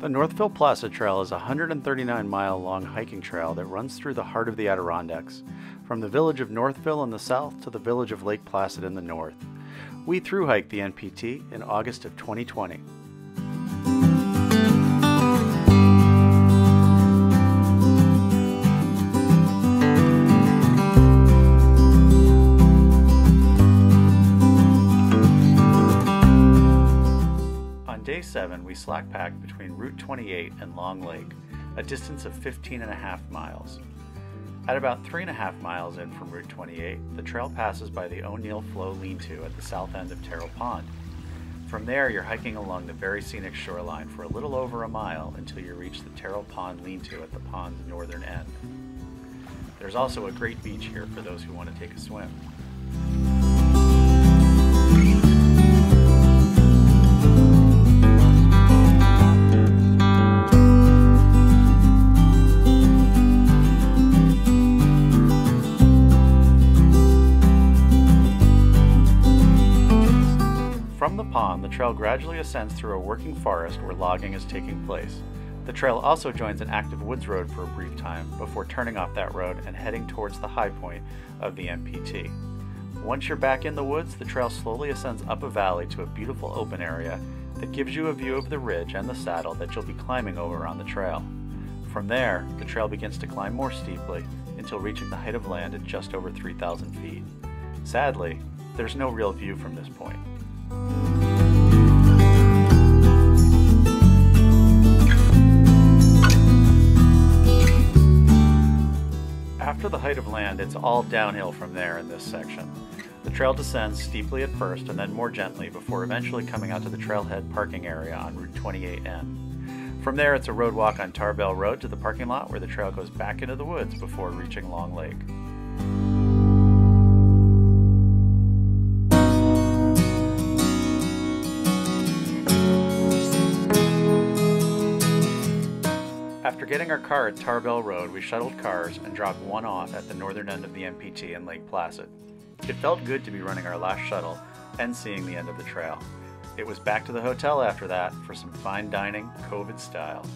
The Northville Placid Trail is a 139 mile long hiking trail that runs through the heart of the Adirondacks, from the village of Northville in the south to the village of Lake Placid in the north. We through hiked the NPT in August of 2020. Day 7, we slack packed between Route 28 and Long Lake, a distance of 15 and a half miles. At about three and a half miles in from Route 28, the trail passes by the O'Neill Flow Lean-To at the south end of Tirrell Pond. From there, you're hiking along the very scenic shoreline for a little over a mile until you reach the Tirrell Pond Lean-To at the pond's northern end. There's also a great beach here for those who want to take a swim. Pond, the trail gradually ascends through a working forest where logging is taking place. The trail also joins an active woods road for a brief time before turning off that road and heading towards the high point of the NPT. Once you're back in the woods, the trail slowly ascends up a valley to a beautiful open area that gives you a view of the ridge and the saddle that you'll be climbing over on the trail. From there, the trail begins to climb more steeply until reaching the height of land at just over 3,000 feet. Sadly, there's no real view from this point. The height of land, it's all downhill from there in this section. The trail descends steeply at first and then more gently before eventually coming out to the trailhead parking area on Route 28N. From there, it's a road walk on Tarbell Road to the parking lot where the trail goes back into the woods before reaching Long Lake. After getting our car at Tarbell Road, we shuttled cars and dropped one off at the northern end of the NPT in Lake Placid. It felt good to be running our last shuttle and seeing the end of the trail. It was back to the hotel after that for some fine dining, COVID style.